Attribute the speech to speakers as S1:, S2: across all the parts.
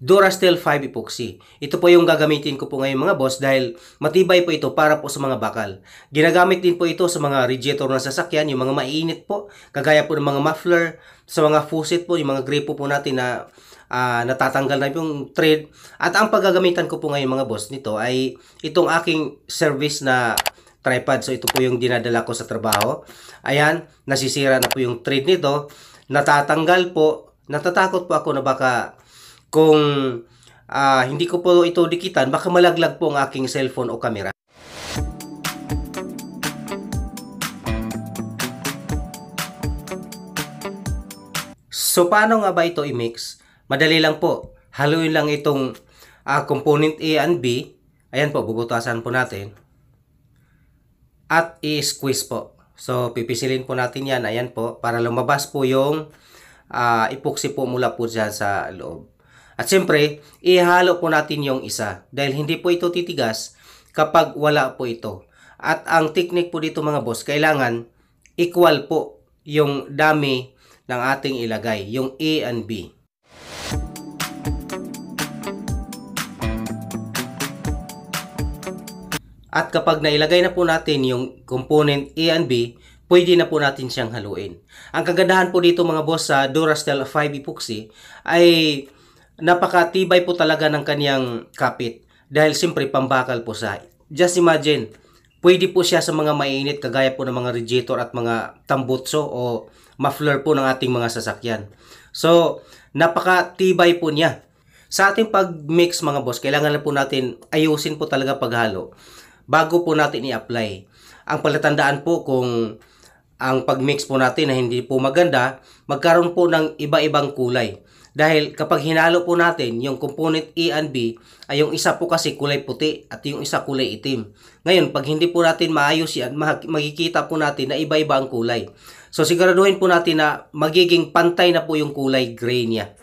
S1: Durastel 5 Epoxy. Ito po yung gagamitin ko po ngayon mga boss dahil matibay po ito para po sa mga bakal. Ginagamit din po ito sa mga radiator ng sasakyan, yung mga mainit po, kagaya po ng mga muffler, sa mga faucet po, yung mga gripo po natin na uh, natatanggal na yung thread. At ang paggagamitan ko po ngayon mga boss nito ay itong aking service na tripod. So ito po yung dinadala ko sa trabaho. Ayan, nasisira na po yung thread nito. Natatanggal po. Natatakot po ako na baka kung uh, hindi ko po ito dikitan, baka malaglag po ang aking cellphone o camera. So, paano nga ba ito i-mix? Madali lang po. Haluin lang itong uh, component A and B. Ayan po, bubutasan po natin. At i-squeeze po. So, pipisilin po natin yan. Ayan po, para lumabas po yung uh, epoxy po mula po dyan sa loob. At siyempre, ihalo po natin yung isa dahil hindi po ito titigas kapag wala po ito. At ang technique po dito mga boss, kailangan equal po yung dami ng ating ilagay, yung A and B. At kapag nailagay na po natin yung component A and B, pwede na po natin siyang haluin. Ang kagandahan po dito mga boss sa Duracell 5 Epoxy ay napakatibay po talaga ng kanyang kapit. Dahil siyempre pambakal po sa just imagine pwede po siya sa mga mainit kagaya po ng mga radiator at mga tambutso o muffler po ng ating mga sasakyan. So napakatibay po niya. Sa ating pag-mix mga boss kailangan na po natin ayusin po talaga paghalo bago po natin i-apply. Ang palatandaan po kung ang pag-mix po natin na hindi po maganda magkaroon po ng iba-ibang kulay dahil kapag hinalo po natin yung component A and B, ay yung isa po kasi kulay puti at yung isa kulay itim. Ngayon, pag hindi po natin maayos yan, makikita po natin na iba-iba ang kulay. So siguraduhin po natin na magiging pantay na po yung kulay gray niya.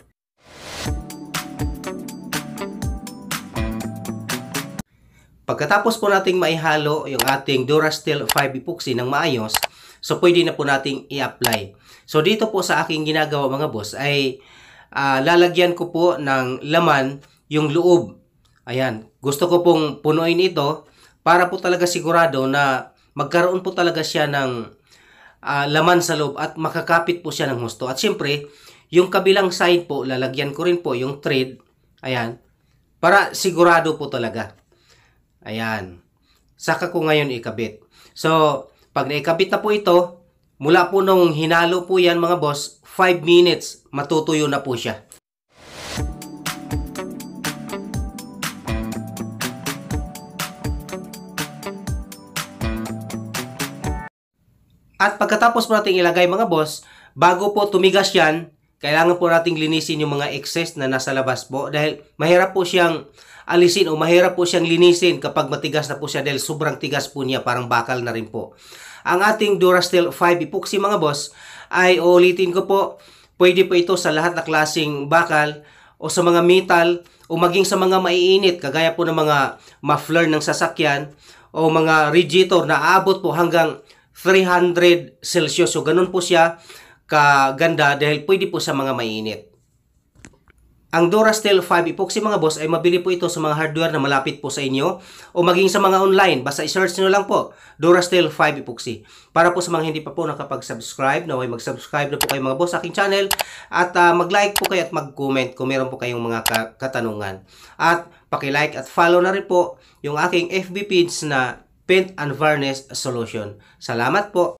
S1: Pagkatapos po nating maihalo yung ating Durastil 5 epoxy ng maayos, so pwede na po nating i-apply. So dito po sa aking ginagawa mga boss ay uh, lalagyan ko po ng laman yung loob. Ayan, gusto ko pong punuin ito para po talaga sigurado na magkaroon po talaga siya ng uh, laman sa loob at makakapit po siya ng husto. At siyempre, yung kabilang side po, lalagyan ko rin po yung thread. Ayan, para sigurado po talaga. Ayan. Saka ko ngayon ikabit. So, pag naikabit na po ito, mula po nung hinalo po yan mga boss, 5 minutes, matutuyo na po siya. At pagkatapos po natin ilagay mga boss, bago po tumigas yan, kailangan po nating linisin yung mga excess na nasa labas po dahil mahirap po siyang alisin o mahirap po siyang linisin kapag matigas na po siya dahil sobrang tigas po niya, parang bakal na rin po. Ang ating Durastil 5 epoxy mga boss ay uulitin ko po, pwede po ito sa lahat na klasing bakal o sa mga metal o maging sa mga maiinit kagaya po ng mga muffler ng sasakyan o mga radiator na aabot po hanggang 300 Celsius. So ganun po siya kaganda dahil pwede po sa mga mainit. Ang Durastel 5 epoxy mga boss ay mabili po ito sa mga hardware na malapit po sa inyo o maging sa mga online. Basta i-search nyo lang po, Durastel 5 epoxy. Para po sa mga hindi pa po nakapag-subscribe, naway mag-subscribe na po kayo mga boss sa aking channel at uh, mag-like po kayo at mag-comment kung meron po kayong mga ka katanungan. At paki-like at follow na rin po yung aking FB page na Paint and Varnish Solution. Salamat po!